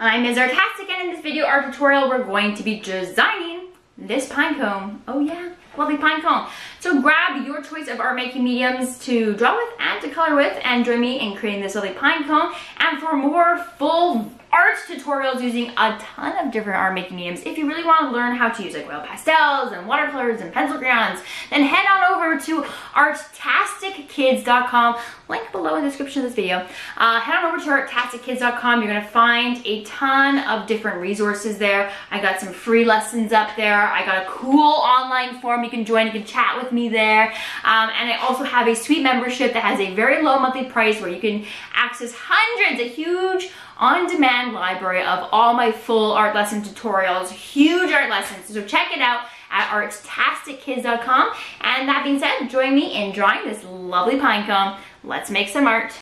I'm Ms. Artastic and in this video art tutorial we're going to be designing this pine cone. Oh yeah, lovely pine cone. So grab your choice of art making mediums to draw with and to color with and join me in creating this lovely pine cone. And for more full art tutorials using a ton of different art making mediums. If you really want to learn how to use like oil pastels and watercolors and pencil crayons, then head on over to artastickids.com, link below in the description of this video. Uh, head on over to artastickids.com. You're going to find a ton of different resources there. I got some free lessons up there. I got a cool online forum you can join. You can chat with me there. Um, and I also have a sweet membership that has a very low monthly price where you can access hundreds, a huge on-demand library of all my full art lesson tutorials, huge art lessons. So check it out at artastickids.com. And that being said, join me in drawing this lovely pine cone. Let's make some art.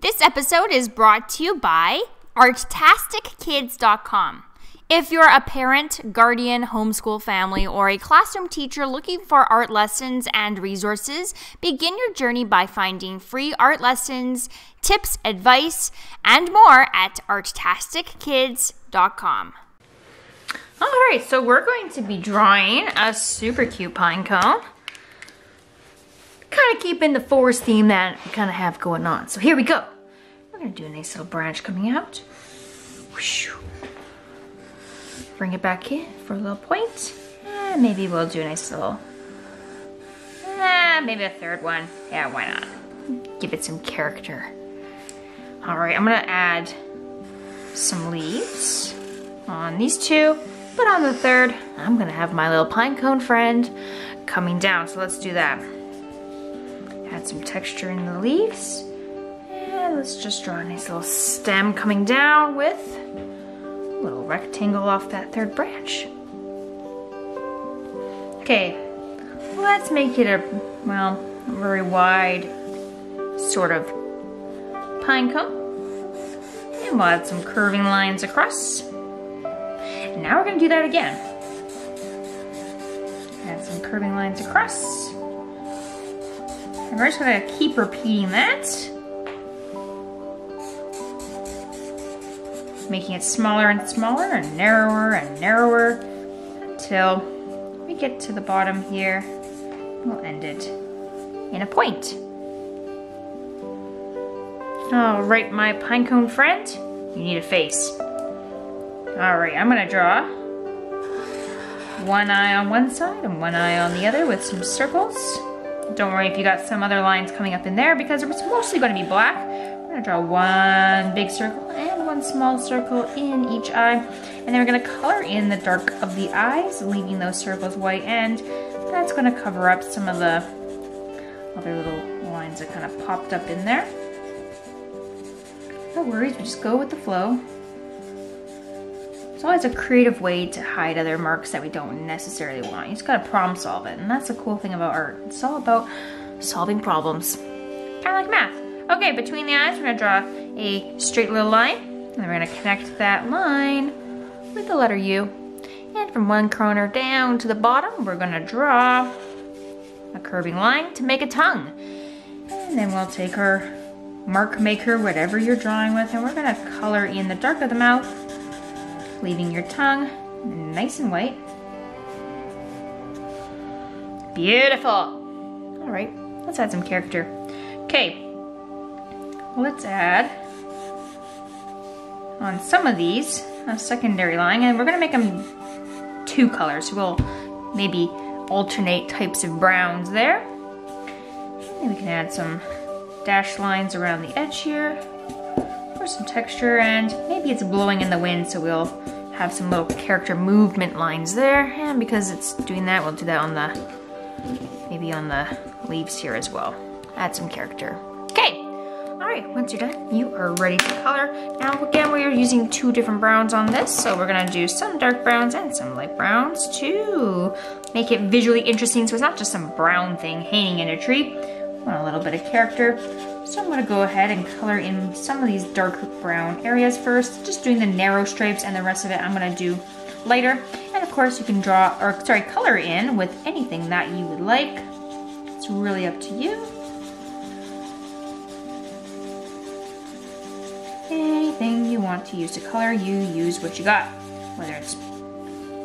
This episode is brought to you by artastickids.com. If you're a parent, guardian, homeschool family, or a classroom teacher looking for art lessons and resources, begin your journey by finding free art lessons, tips, advice, and more at artastickids.com. All right, so we're going to be drawing a super cute pine cone. Kind of keeping the forest theme that we kind of have going on. So here we go. We're gonna do a nice little branch coming out. Whoosh. Bring it back in for a little point. Eh, maybe we'll do a nice little, eh, maybe a third one. Yeah, why not? Give it some character. All right, I'm gonna add some leaves on these two, but on the third, I'm gonna have my little pine cone friend coming down. So let's do that. Add some texture in the leaves. And let's just draw a nice little stem coming down with little rectangle off that third branch. Okay, let's make it a, well, very wide sort of pine cone. And we'll add some curving lines across. And now we're gonna do that again. Add some curving lines across. And we're just gonna keep repeating that. Making it smaller and smaller and narrower and narrower until we get to the bottom here. We'll end it in a point. All right, my pinecone friend, you need a face. All right, I'm gonna draw one eye on one side and one eye on the other with some circles. Don't worry if you got some other lines coming up in there because it's mostly gonna be black. I'm gonna draw one big circle and one small circle in each eye. And then we're gonna color in the dark of the eyes, leaving those circles white, and that's gonna cover up some of the other little lines that kind of popped up in there. No worries, we just go with the flow. It's always a creative way to hide other marks that we don't necessarily want. You just gotta problem solve it, and that's the cool thing about art. It's all about solving problems. Kind of like math. Okay, between the eyes, we're gonna draw a straight little line, and we're gonna connect that line with the letter U. And from one corner down to the bottom, we're gonna draw a curving line to make a tongue. And then we'll take our mark maker, whatever you're drawing with, and we're gonna color in the dark of the mouth, leaving your tongue nice and white. Beautiful. All right, let's add some character. Okay, let's add on some of these a secondary line, and we're gonna make them two colors. We'll maybe alternate types of browns there. And we can add some dash lines around the edge here for some texture, and maybe it's blowing in the wind, so we'll have some little character movement lines there. And because it's doing that, we'll do that on the, maybe on the leaves here as well. Add some character. Right, once you're done, you are ready to color. Now again, we are using two different browns on this, so we're gonna do some dark browns and some light browns to make it visually interesting, so it's not just some brown thing hanging in a tree. Want a little bit of character. So I'm gonna go ahead and color in some of these dark brown areas first, just doing the narrow stripes and the rest of it I'm gonna do lighter. And of course you can draw, or sorry, color in with anything that you would like. It's really up to you. Anything you want to use to color, you use what you got. Whether it's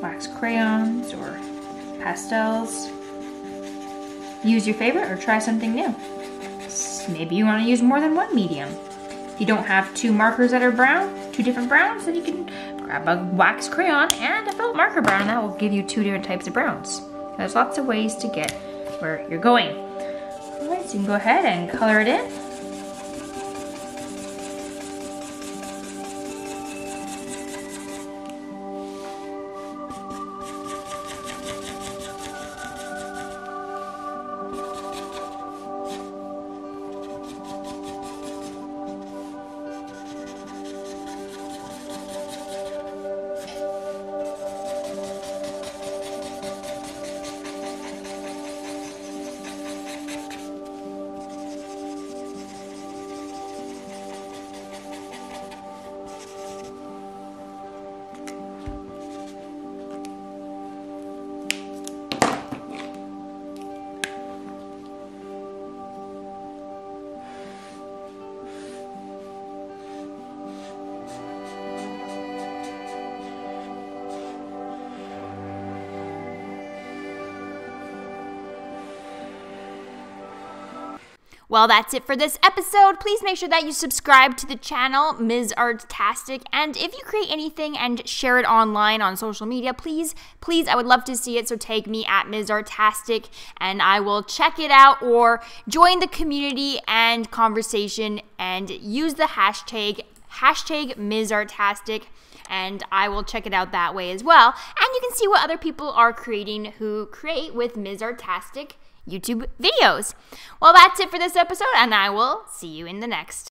wax crayons or pastels. Use your favorite or try something new. Maybe you want to use more than one medium. If you don't have two markers that are brown, two different browns, then you can grab a wax crayon and a felt marker brown. That will give you two different types of browns. There's lots of ways to get where you're going. All right, so you can go ahead and color it in. Well, that's it for this episode. Please make sure that you subscribe to the channel, Ms. Artastic. And if you create anything and share it online on social media, please, please, I would love to see it. So tag me at Ms. Artastic and I will check it out or join the community and conversation and use the hashtag, hashtag Ms. Artastic and I will check it out that way as well. And you can see what other people are creating who create with Ms. YouTube videos. Well, that's it for this episode, and I will see you in the next.